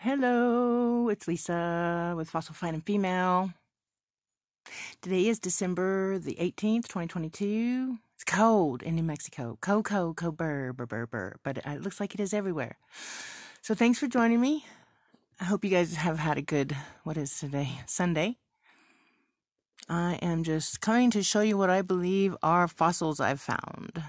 Hello, it's Lisa with Fossil Finding Female. Today is December the 18th, 2022. It's cold in New Mexico. Cold, cold, cold, burr, burr, burr, burr. But uh, it looks like it is everywhere. So thanks for joining me. I hope you guys have had a good, what is today? Sunday. I am just coming to show you what I believe are fossils I've found.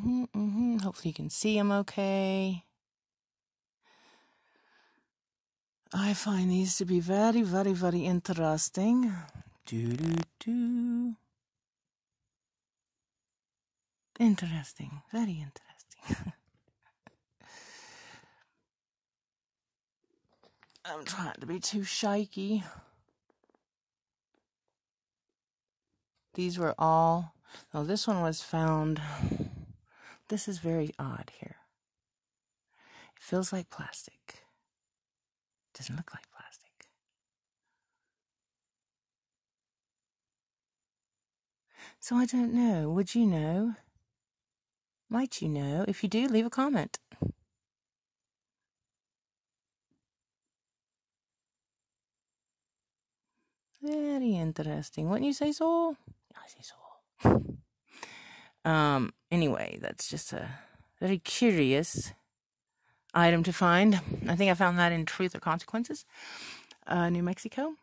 Mm-hmm, mm-hmm. Hopefully you can see them okay. I find these to be very, very, very interesting. Do, do, do. Interesting. Very interesting. I'm trying to be too shaky. These were all. Oh, this one was found this is very odd here. It feels like plastic. It doesn't look like plastic. So I don't know. Would you know? Might you know? If you do, leave a comment. Very interesting. Wouldn't you say so? I say so. Um, anyway, that's just a very curious item to find. I think I found that in Truth or Consequences, uh, New Mexico.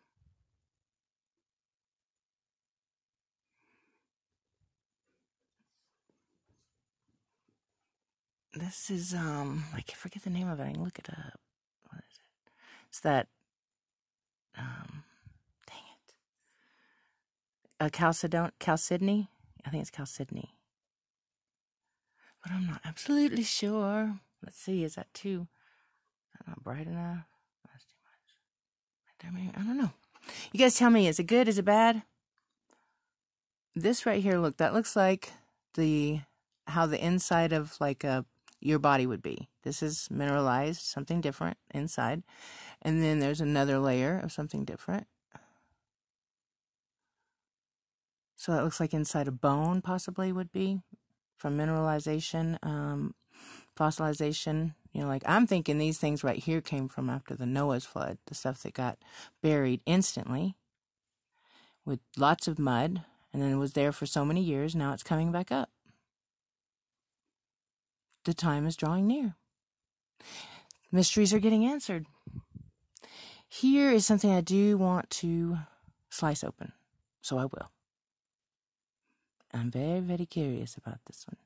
This is um I can't forget the name of it. I can look it up. What is it? It's that um dang it. Uh Chalcedon Chalcedony? I think it's Chalcedony but I'm not absolutely sure. Let's see, is that too not bright enough? That's too much. I don't know. You guys tell me, is it good? Is it bad? This right here, look, that looks like the how the inside of like a your body would be. This is mineralized, something different inside. And then there's another layer of something different. So that looks like inside a bone possibly would be from mineralization, um, fossilization. You know, like I'm thinking these things right here came from after the Noah's flood, the stuff that got buried instantly with lots of mud and then was there for so many years. Now it's coming back up. The time is drawing near. Mysteries are getting answered. Here is something I do want to slice open, so I will. I'm very, very curious about this one.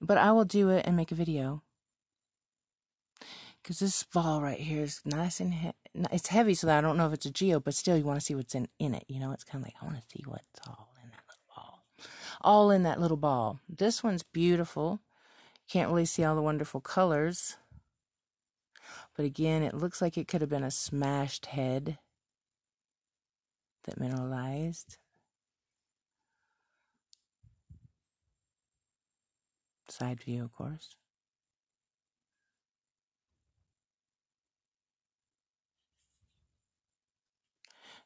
But I will do it and make a video. Because this ball right here is nice and he it's heavy, so that I don't know if it's a geo, but still, you want to see what's in, in it. You know, it's kind of like, I want to see what's all in that little ball. All in that little ball. This one's beautiful. Can't really see all the wonderful colors. But again, it looks like it could have been a smashed head that mineralized. Side view, of course.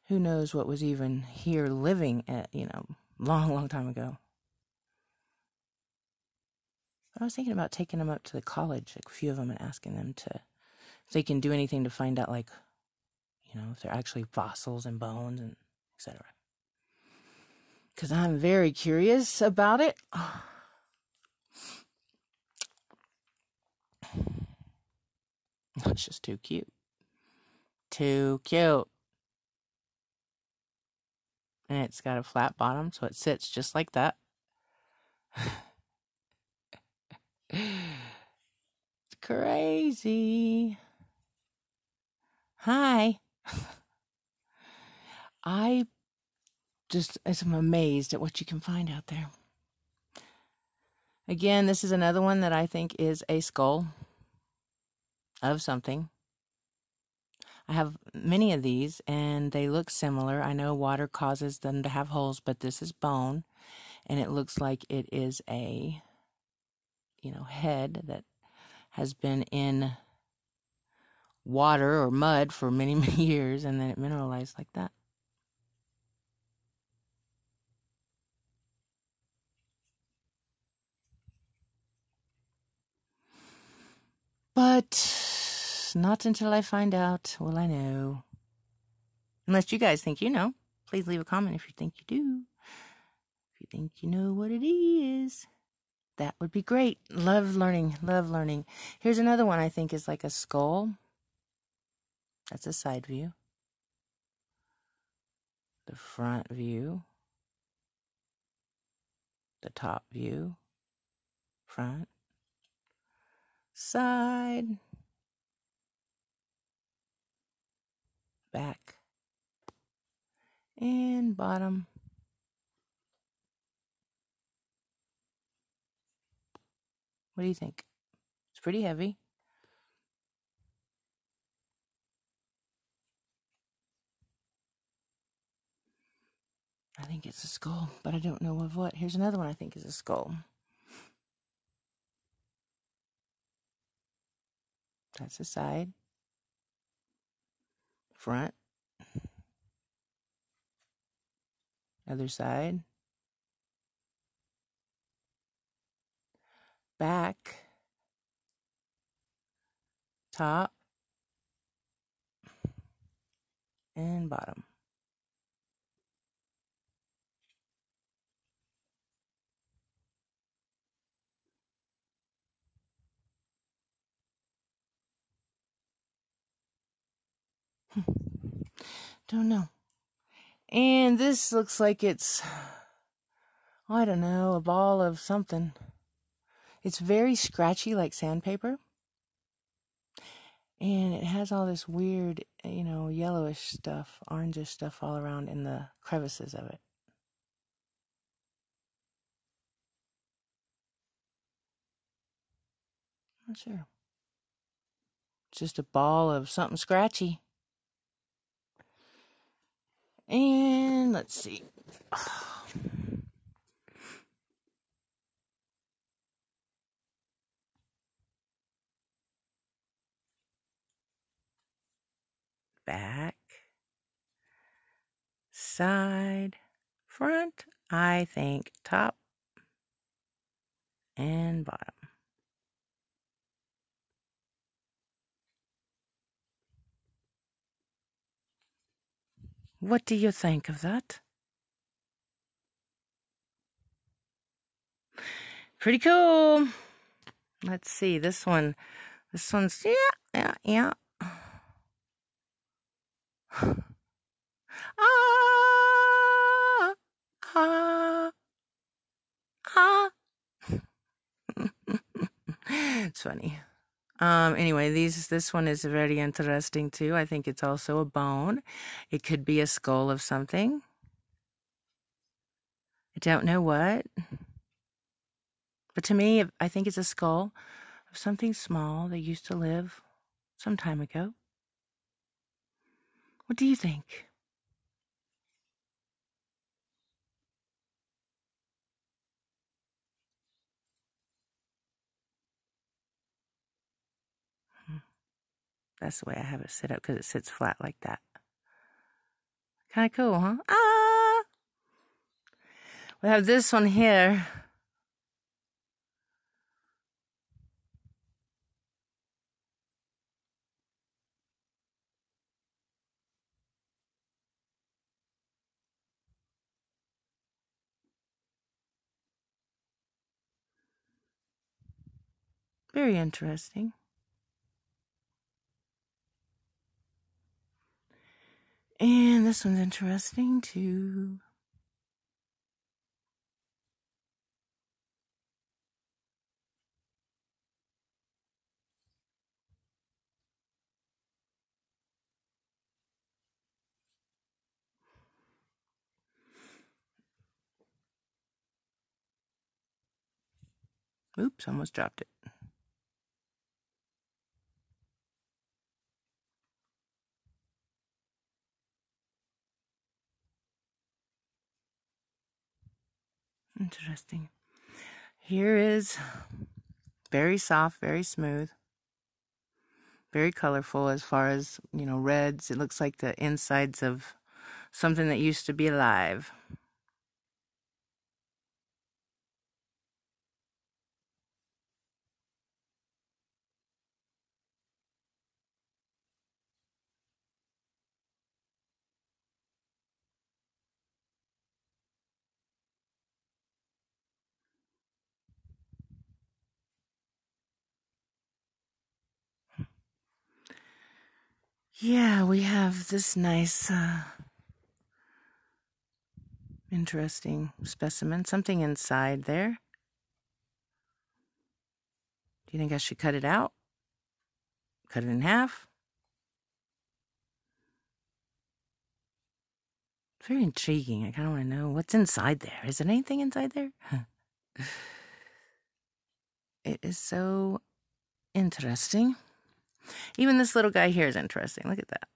Who knows what was even here living at, you know, long, long time ago. But I was thinking about taking them up to the college, like a few of them, and asking them to, if they can do anything to find out, like, you know, if they're actually fossils and bones and etc. Because I'm very curious about it. That's just too cute. Too cute. And it's got a flat bottom, so it sits just like that. it's crazy. Hi. I just as I'm amazed at what you can find out there. Again, this is another one that I think is a skull of something. I have many of these and they look similar. I know water causes them to have holes, but this is bone and it looks like it is a you know head that has been in water or mud for many many years and then it mineralized like that. But not until I find out will I know. Unless you guys think you know. Please leave a comment if you think you do. If you think you know what it is. That would be great. Love learning. Love learning. Here's another one I think is like a skull. That's a side view. The front view. The top view. Front. Side. Back. And bottom. What do you think? It's pretty heavy. I think it's a skull, but I don't know of what. Here's another one I think is a skull. That's the side. Front. Other side. back, top, and bottom. Hmm. Don't know. And this looks like it's, I don't know, a ball of something. It's very scratchy like sandpaper. And it has all this weird, you know, yellowish stuff, orangish stuff all around in the crevices of it. Not sure. It's just a ball of something scratchy. And let's see. back, side, front, I think. Top. And bottom. What do you think of that? Pretty cool. Let's see, this one, this one's, yeah, yeah, yeah. ah, ah, ah. it's funny. Um, anyway, these this one is very interesting too. I think it's also a bone. It could be a skull of something. I don't know what. But to me, I think it's a skull of something small that used to live some time ago. What do you think? That's the way I have it set up because it sits flat like that. Kind of cool, huh? Ah! We have this one here. Very interesting. And this one's interesting too. Oops, almost dropped it. Interesting. Here is very soft, very smooth, very colorful as far as, you know, reds. It looks like the insides of something that used to be alive. Yeah, we have this nice, uh, interesting specimen. Something inside there. Do you think I should cut it out? Cut it in half? Very intriguing. I kind of want to know what's inside there. Is there anything inside there? it is so interesting. Even this little guy here is interesting. Look at that.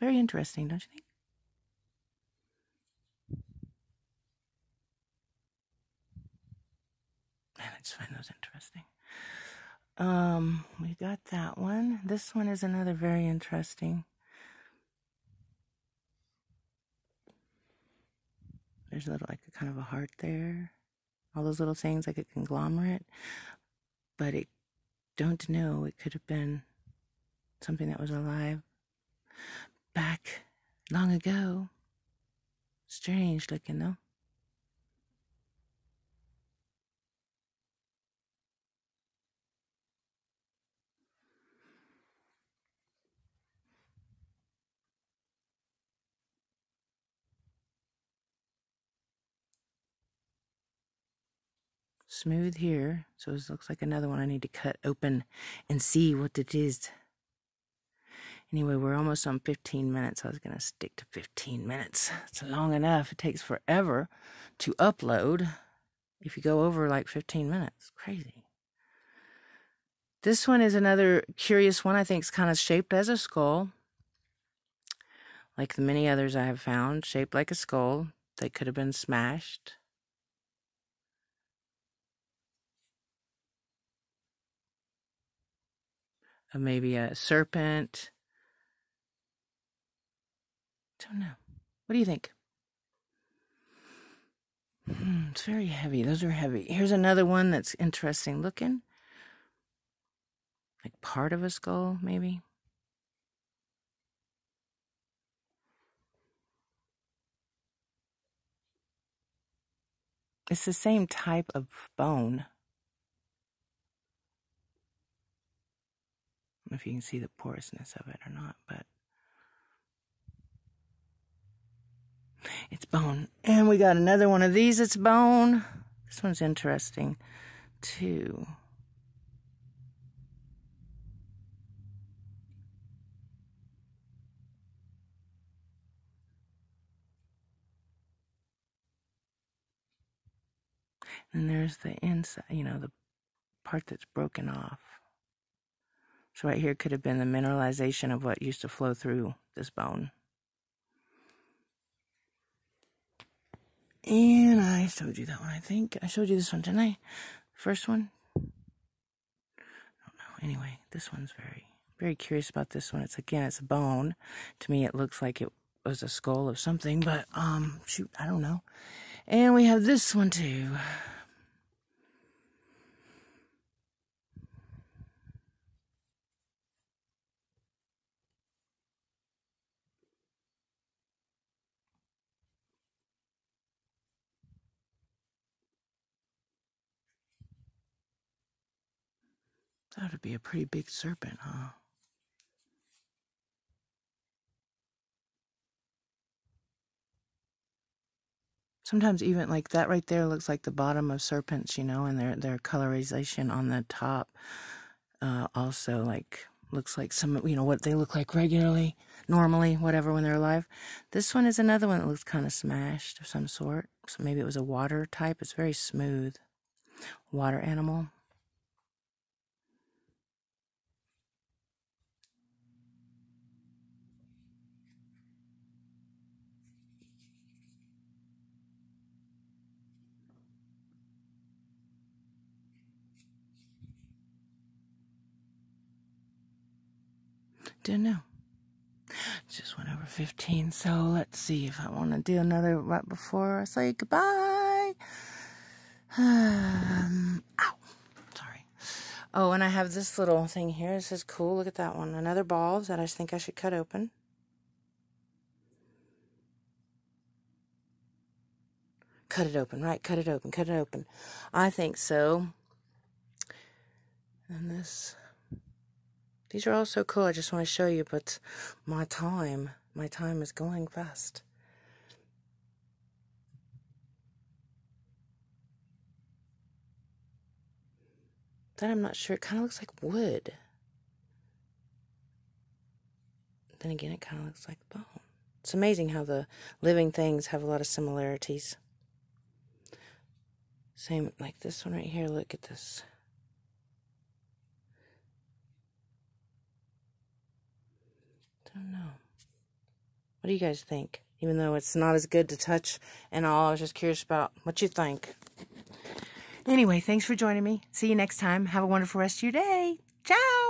Very interesting, don't you think? Man, I just find those interesting. Um, we got that one. This one is another very interesting. There's a little like a kind of a heart there. All those little things like a conglomerate. But it don't know. It could have been something that was alive back long ago. Strange looking though. Smooth here. So this looks like another one I need to cut open and see what it is. Anyway, we're almost on 15 minutes. I was going to stick to 15 minutes. It's long enough. It takes forever to upload if you go over like 15 minutes. Crazy. This one is another curious one. I think it's kind of shaped as a skull. Like the many others I have found, shaped like a skull. They could have been smashed. Maybe a serpent. Don't know. What do you think? Hmm, it's very heavy. Those are heavy. Here's another one that's interesting looking. Like part of a skull, maybe. It's the same type of bone. Know if you can see the porousness of it or not, but it's bone. And we got another one of these, it's bone. This one's interesting too. And there's the inside, you know, the part that's broken off. So right here could have been the mineralization of what used to flow through this bone. And I showed you that one, I think. I showed you this one, didn't I? First one? I don't know. Anyway, this one's very, very curious about this one. It's, again, it's a bone. To me, it looks like it was a skull of something, but, um, shoot, I don't know. And we have this one, too. That would be a pretty big serpent, huh? Sometimes even like that right there looks like the bottom of serpents, you know, and their their colorization on the top uh, also like looks like some, you know, what they look like regularly, normally, whatever, when they're alive. This one is another one that looks kind of smashed of some sort. So maybe it was a water type. It's very smooth. Water animal. Don't know. Just went over 15, so let's see if I want to do another right before I say goodbye. Um, ow. Sorry. Oh, and I have this little thing here. This is cool. Look at that one. Another ball that I think I should cut open. cut it open, right? Cut it open, cut it open. I think so. And this, these are all so cool. I just want to show you, but my time, my time is going fast. Then I'm not sure. It kind of looks like wood. Then again, it kind of looks like bone. It's amazing how the living things have a lot of similarities. Same like this one right here. Look at this. I don't know. What do you guys think? Even though it's not as good to touch and all, I was just curious about what you think. Anyway, thanks for joining me. See you next time. Have a wonderful rest of your day. Ciao.